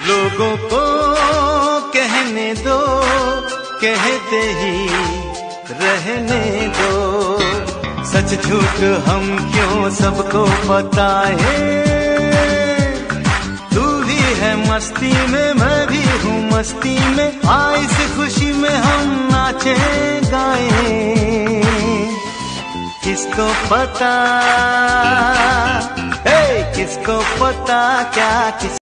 लोगों को कहने दो कहते ही रहने दो। सच झूठ हम क्यों सबको बताए तू भी है मस्ती में मैं भी हूँ मस्ती में। आ इस खुशी में हम नाचे गाए। किसको पता? ए, किसको पता क्या किस